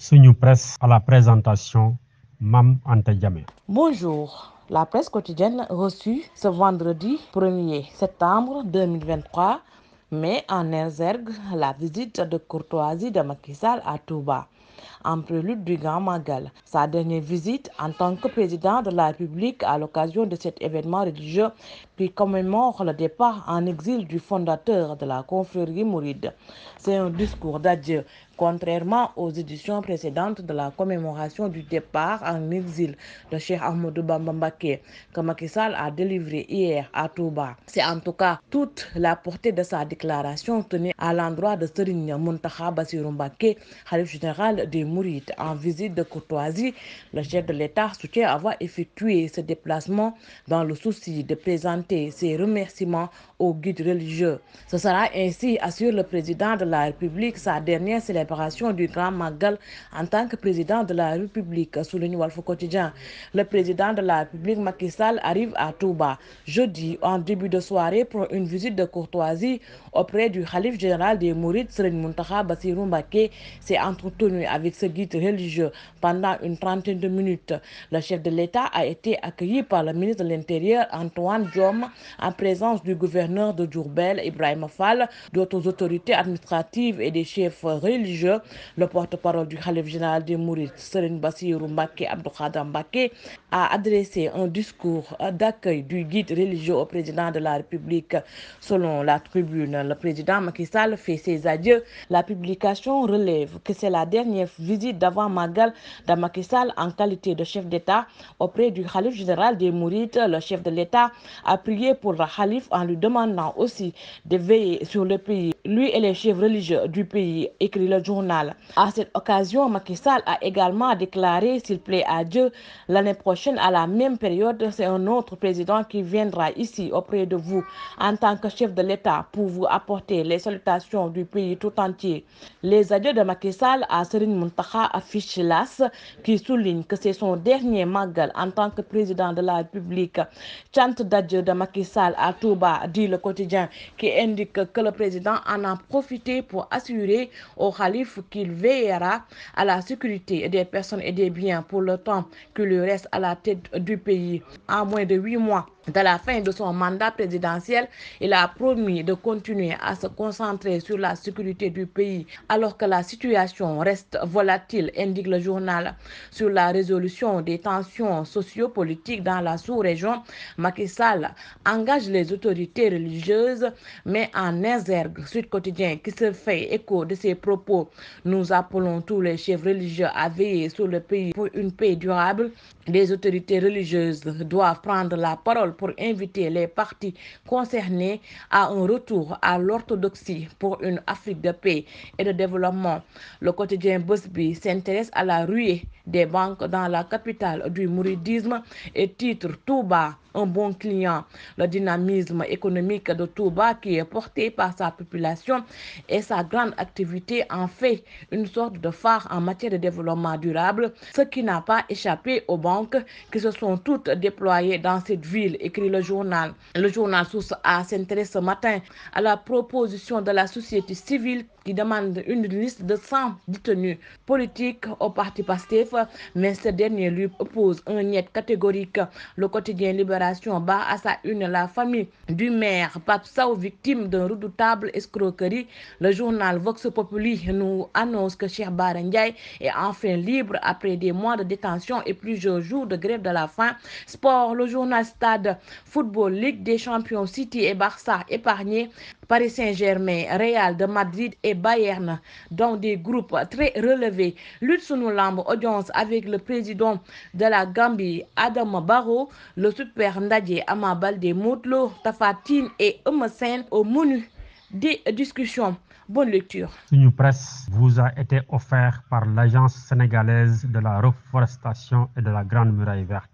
Suñu presse à la présentation Mam Anta Diamé. Bonjour. La presse quotidienne reçue ce vendredi 1er septembre 2023 met en exergue la visite de courtoisie de Macky Sall à Touba en prélude du Grand Magal. Sa dernière visite en tant que président de la République à l'occasion de cet événement religieux qui commémore le départ en exil du fondateur de la confrérie mouride. C'est un discours d'adieu contrairement aux éditions précédentes de la commémoration du départ en exil de Cheikh Ahmadou Bamba Mbacké que Macky a délivré hier à Touba. C'est en tout cas toute la portée de sa déclaration tenue à l'endroit de Serigne Mountakha Bassirou Mbacké, khalife général des Mourides. En visite de courtoisie, le chef de l'État soutient avoir effectué ce déplacement dans le souci de présenter ses remerciements aux guides religieux. Ce sera ainsi, assure le président de la République, sa dernière célébration du Grand Magal en tant que président de la République, souligne Walf Quotidien. Le président de la République, Macky Sall, arrive à Touba jeudi en début de soirée pour une visite de courtoisie auprès du khalife général des Mourides, Serigne Mountakha Bassirou s'est entretenu avec ce guide religieux pendant une trentaine de minutes. Le chef de l'État a été accueilli par le ministre de l'Intérieur, Antoine Diome, en présence du gouverneur de Diourbel, Ibrahima Fall, d'autres autorités administratives et des chefs religieux le porte-parole du khalife général des Mourides, Serigne Bassirou Mbacké Abdou Mbacké, a adressé un discours d'accueil du guide religieux au président de la République. Selon la tribune, le président Macky Sall fait ses adieux. La publication relève que c'est la dernière visite d'avant Magal de Macky en qualité de chef d'État auprès du khalife général des Mourides. Le chef de l'État a prié pour le khalife en lui demandant aussi de veiller sur le pays. Lui et les chefs religieux du pays, écrit le journal. À cette occasion, Macky Sall a également déclaré, s'il plaît à Dieu, l'année prochaine à la même période, c'est un autre président qui viendra ici auprès de vous en tant que chef de l'État pour vous apporter les salutations du pays tout entier? Les adieux de Macky Sall à Serigne Mountakha affichent l'AS qui souligne que c'est son dernier magal en tant que président de la République. Chant d'adieu de Macky Sall à Touba, dit le quotidien, qui indique que le président en a profité pour assurer au khalife qu'il veillera à la sécurité des personnes et des biens pour le temps qu'il lui reste à la tête du pays. En moins de huit mois de la fin de son mandat présidentiel, il a promis de continuer à se concentrer sur la sécurité du pays alors que la situation reste volatile, indique le journal. Sur la résolution des tensions sociopolitiques dans la sous-région, Macky engage les autorités religieuses, mais en exergue Quotidien qui se fait écho de ses propos. Nous appelons tous les chefs religieux à veiller sur le pays pour une paix durable. Les autorités religieuses doivent prendre la parole pour inviter les partis concernés à un retour à l'orthodoxie pour une Afrique de paix et de développement. Le quotidien Bosby s'intéresse à la ruée des banques dans la capitale du mouridisme et titre Touba un bon client. Le dynamisme économique de Touba qui est porté par sa population et sa grande activité en fait une sorte de phare en matière de développement durable, ce qui n'a pas échappé aux banques qui se sont toutes déployées dans cette ville, écrit le journal. Le journal Source A s'intéresse ce matin à la proposition de la société civile qui demande une liste de 100 détenus politiques au parti PASTEF, mais ce dernier lui oppose un niet catégorique. Le quotidien Libération bat à sa une la famille du maire Pape Sow, victime d'un redoutable escroquerie. Le journal Vox Populi nous annonce que Cheikh Bara Ndiaye est enfin libre après des mois de détention et plusieurs jours de grève de la faim. Sport, le journal Stade, Football, Ligue des Champions, City et Barça épargnés. Paris Saint-Germain, Real de Madrid et Bayern dans des groupes très relevés. Lutte sunu lamb audience avec le président de la Gambie Adama Barrow, le super ndaje Ama Baldé Modou Lô, Tapha Tine et Sène au menu des discussions. Bonne lecture. Suñu presse vous a été offert par l'Agence sénégalaise de la reforestation et de la Grande Muraille Verte.